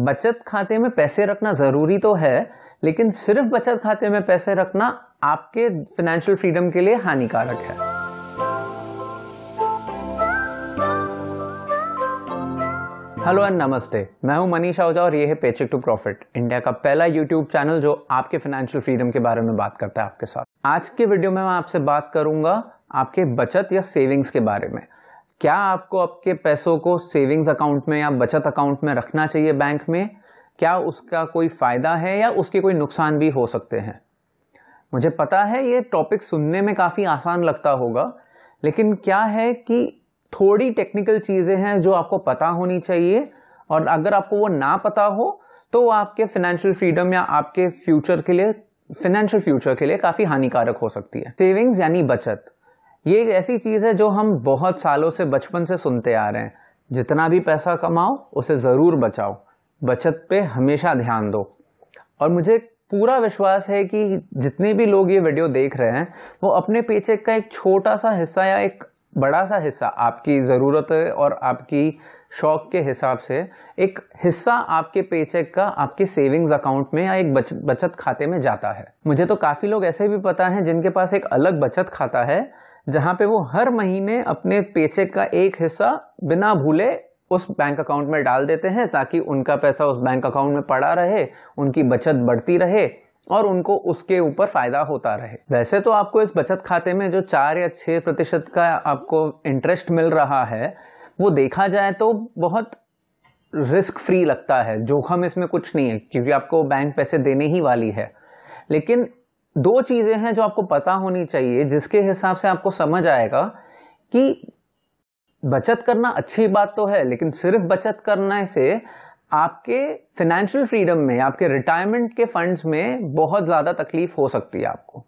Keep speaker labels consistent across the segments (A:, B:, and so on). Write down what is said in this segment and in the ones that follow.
A: बचत खाते में पैसे रखना ज़रूरी तो है, लेकिन सिर्फ़ बचत खाते में पैसे रखना आपके फिनेंशियल फ्रीडम के लिए हानिकारक है। हेलो एंड नमस्ते। मैं हूँ मनीष आहूजा और ये है पेचेक टू प्रॉफिट इंडिया का पहला यूट्यूब चैनल जो आपके फाइनेंशियल फ्रीडम के बारे में बात करता है आपके साथ। आज के वीडियो में मैं आपसे बात करूँगा आपके बचत या सेविंग्स के बारे में। क्या आपको आपके पैसों को सेविंग्स अकाउंट में या बचत अकाउंट में रखना चाहिए बैंक में? क्या उसका कोई फ़ायदा है या उसके कोई नुकसान भी हो सकते हैं? मुझे पता है ये टॉपिक सुनने में काफ़ी आसान लगता होगा, लेकिन क्या है कि थोड़ी टेक्निकल चीज़ें हैं जो आपको पता होनी चाहिए, और अगर आपको वो ना पता हो तो वो आपके फाइनेंशियल फ्रीडम या आपके फ्यूचर के लिए फाइनेंशियल फ्यूचर के लिए काफ़ी हानिकारक हो सकती है। सेविंग्स यानी बचत। ये एक ऐसी चीज़ है जो हम बहुत सालों से बचपन से सुनते आ रहे हैं। जितना भी पैसा कमाओ, उसे ज़रूर बचाओ। बचत पे हमेशा ध्यान दो। और मुझे पूरा विश्वास है कि जितने भी लोग ये वीडियो देख रहे हैं, वो अपने पेचेक का एक छोटा सा हिस्सा या एक बड़ा सा हिस्सा, आपकी ज़रूरत और आपकी शौक के हिसाब से, एक हिस्सा आपके पेचेक का, आपके सेविंग्स अकाउंट में या एक बचत बचत खाते में जाता है। मुझे तो काफ़ी लोग ऐसे भी पता है जिनके पास एक अलग बचत खाता है जहाँ पे वो हर महीने अपने पेचेक का एक हिस्सा बिना भूले उस बैंक अकाउंट में डाल देते हैं ताकि उनका पैसा उस बैंक अकाउंट में पड़ा रहे, उनकी बचत बढ़ती रहे और उनको उसके ऊपर फ़ायदा होता रहे। वैसे तो आपको इस बचत खाते में जो चार या छः प्रतिशत का आपको इंटरेस्ट मिल रहा है, वो देखा जाए तो बहुत रिस्क फ्री लगता है, जोखम इसमें कुछ नहीं है, क्योंकि आपको बैंक पैसे देने ही वाली है। लेकिन दो चीज़ें हैं जो आपको पता होनी चाहिए, जिसके हिसाब से आपको समझ आएगा कि बचत करना अच्छी बात तो है, लेकिन सिर्फ़ बचत करने से आपके फाइनेंशियल फ्रीडम में, आपके रिटायरमेंट के फंड्स में बहुत ज़्यादा तकलीफ़ हो सकती है आपको।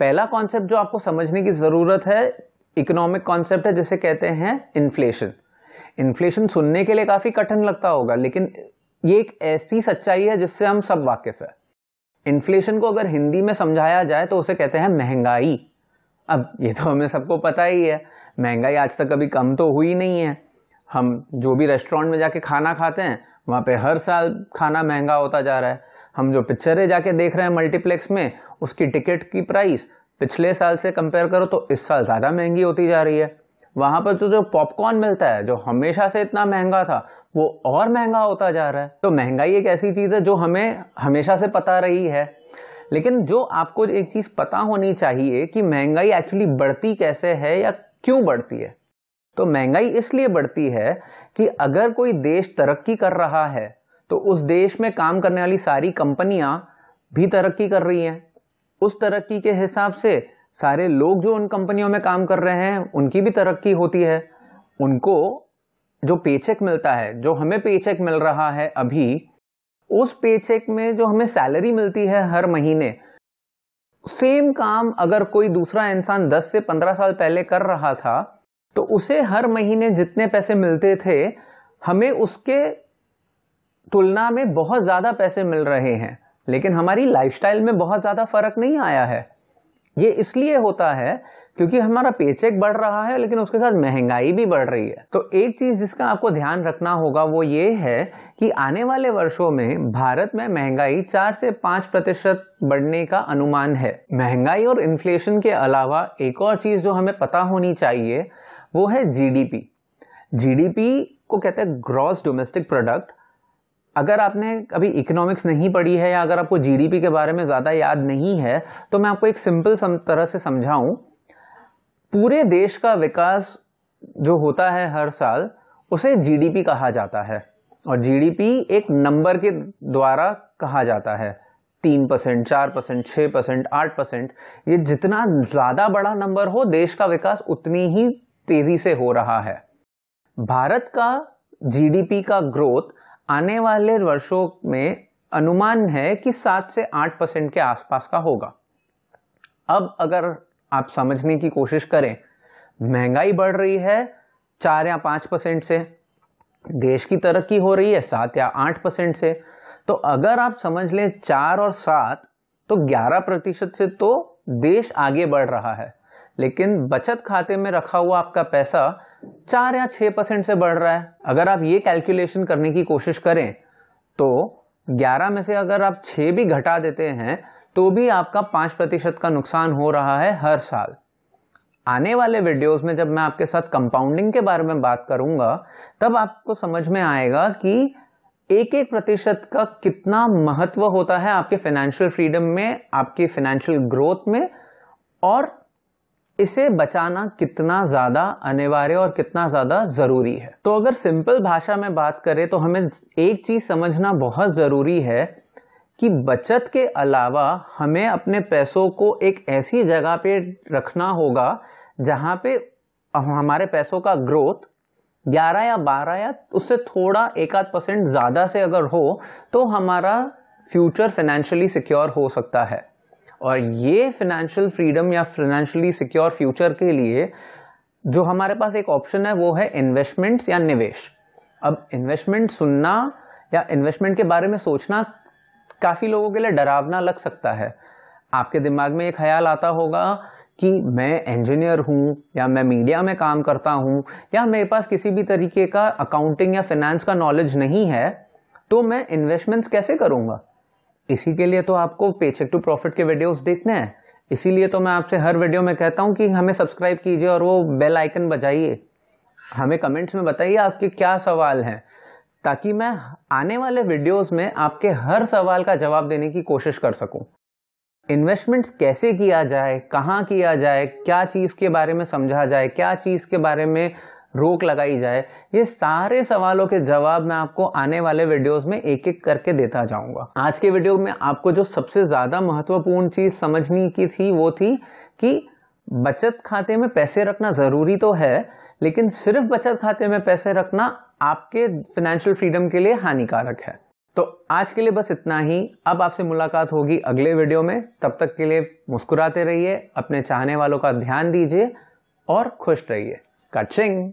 A: पहला कॉन्सेप्ट जो आपको समझने की ज़रूरत है इकोनॉमिक कॉन्सेप्ट है, जिसे कहते हैं इन्फ्लेशन इन्फ्लेशन सुनने के लिए काफ़ी कठिन लगता होगा, लेकिन ये एक ऐसी सच्चाई है जिससे हम सब वाकिफ है। इन्फ्लेशन को अगर हिंदी में समझाया जाए तो उसे कहते हैं महँगाई। अब ये तो हमें सबको पता ही है, महँगाई आज तक कभी कम तो हुई नहीं है। हम जो भी रेस्टोरेंट में जाके खाना खाते हैं, वहाँ पे हर साल खाना महँगा होता जा रहा है। हम जो पिक्चरें जाके देख रहे हैं मल्टीप्लेक्स में, उसकी टिकट की प्राइस पिछले साल से कंपेयर करो तो इस साल ज़्यादा महँगी होती जा रही है। वहाँ पर तो जो पॉपकॉर्न मिलता है, जो हमेशा से इतना महँगा था, वो और महँगा होता जा रहा है। तो महँगाई एक ऐसी चीज़ है जो हमें हमेशा से पता रही है। लेकिन जो आपको एक चीज़ पता होनी चाहिए कि महँगाई एक्चुअली बढ़ती कैसे है या क्यों बढ़ती है। तो महँगाई इसलिए बढ़ती है कि अगर कोई देश तरक्की कर रहा है तो उस देश में काम करने वाली सारी कंपनियाँ भी तरक्की कर रही हैं। उस तरक्की के हिसाब से सारे लोग जो उन कंपनियों में काम कर रहे हैं, उनकी भी तरक्की होती है। उनको जो पेचेक मिलता है, जो हमें पेचेक मिल रहा है अभी, उस पेचेक में जो हमें सैलरी मिलती है हर महीने सेम काम अगर कोई दूसरा इंसान 10 से 15 साल पहले कर रहा था तो उसे हर महीने जितने पैसे मिलते थे, हमें उसके तुलना में बहुत ज़्यादा पैसे मिल रहे हैं। लेकिन हमारी लाइफस्टाइल में बहुत ज़्यादा फ़र्क नहीं आया है। ये इसलिए होता है क्योंकि हमारा पेचेक बढ़ रहा है, लेकिन उसके साथ महँगाई भी बढ़ रही है। तो एक चीज़ जिसका आपको ध्यान रखना होगा वो ये है कि आने वाले वर्षों में भारत में महँगाई चार से पाँच प्रतिशत बढ़ने का अनुमान है। महँगाई और इन्फ्लेशन के अलावा एक और चीज़ जो हमें पता होनी चाहिए, वो है जीडीपी जीडीपी को कहते हैं ग्रॉस डोमेस्टिक प्रोडक्ट अगर आपने अभी इकोनॉमिक्स नहीं पढ़ी है या अगर आपको जीडीपी के बारे में ज़्यादा याद नहीं है तो मैं आपको एक सिंपल तरह से समझाऊं। पूरे देश का विकास जो होता है हर साल, उसे जीडीपी कहा जाता है। और जीडीपी एक नंबर के द्वारा कहा जाता है। तीन परसेंट, चार परसेंट, छह परसेंट, आठ परसेंट। ये जितना ज़्यादा बड़ा नंबर हो, देश का विकास उतनी ही तेज़ी से हो रहा है। भारत का जीडीपी का ग्रोथ आने वाले वर्षों में अनुमान है कि सात से आठ परसेंट के आसपास का होगा। अब अगर आप समझने की कोशिश करें, महँगाई बढ़ रही है चार या पाँच परसेंट से, देश की तरक्की हो रही है सात या आठ परसेंट से तो अगर आप समझ लें चार और सात तो ग्यारह प्रतिशत से तो देश आगे बढ़ रहा है। लेकिन बचत खाते में रखा हुआ आपका पैसा चार या छह परसेंट से बढ़ रहा है। अगर आप ये कैलकुलेशन करने की कोशिश करें तो 11 में से अगर आप 6 भी घटा देते हैं तो भी आपका 5 प्रतिशत का नुकसान हो रहा है हर साल। आने वाले वीडियोस में जब मैं आपके साथ कंपाउंडिंग के बारे में बात करूँगा, तब आपको समझ में आएगा कि एक एक प्रतिशत का कितना महत्व होता है आपके फाइनेंशियल फ्रीडम में, आपकी फाइनेंशियल ग्रोथ में, और इसे बचाना कितना ज़्यादा अनिवार्य और कितना ज़्यादा ज़रूरी है। तो अगर सिंपल भाषा में बात करें तो हमें एक चीज़ समझना बहुत ज़रूरी है कि बचत के अलावा हमें अपने पैसों को एक ऐसी जगह पे रखना होगा जहाँ पे हमारे पैसों का ग्रोथ 11 या 12 या उससे थोड़ा एक आध परसेंट ज़्यादा से अगर हो तो हमारा फ्यूचर फाइनेंशियली सिक्योर हो सकता है। और ये फिनेंशियल फ्रीडम या फाइनेंशियली सिक्योर फ्यूचर के लिए जो हमारे पास एक ऑप्शन है, वो है इन्वेस्टमेंट्स या निवेश। अब इन्वेस्टमेंट सुनना या इन्वेस्टमेंट के बारे में सोचना काफ़ी लोगों के लिए डरावना लग सकता है। आपके दिमाग में एक ख्याल आता होगा कि मैं इंजीनियर हूँ या मैं मीडिया में काम करता हूँ या मेरे पास किसी भी तरीके का अकाउंटिंग या फिनेंस का नॉलेज नहीं है तो मैं इन्वेस्टमेंट्स कैसे करूँगा? इसी के लिए तो आपको पेचेक टू प्रॉफिट के वीडियोस देखने हैं। इसीलिए तो मैं आपसे हर वीडियो में कहता हूँ कि हमें सब्सक्राइब कीजिए और वो बेल आइकन बजाइए। हमें कमेंट्स में बताइए आपके क्या सवाल हैं, ताकि मैं आने वाले वीडियोस में आपके हर सवाल का जवाब देने की कोशिश कर सकूँ। इन्वेस्टमेंट्स कैसे किया जाए, कहाँ किया जाए, क्या चीज़ के बारे में समझा जाए, क्या चीज़ के बारे में रोक लगाई जाए, ये सारे सवालों के जवाब मैं आपको आने वाले वीडियोस में एक एक करके देता जाऊँगा। आज के वीडियो में आपको जो सबसे ज़्यादा महत्वपूर्ण चीज़ समझनी की थी, वो थी कि बचत खाते में पैसे रखना ज़रूरी तो है, लेकिन सिर्फ़ बचत खाते में पैसे रखना आपके फाइनेंशियल फ्रीडम के लिए हानिकारक है। तो आज के लिए बस इतना ही। अब आपसे मुलाकात होगी अगले वीडियो में। तब तक के लिए मुस्कुराते रहिए, अपने चाहने वालों का ध्यान दीजिए और खुश रहिए। कचिंग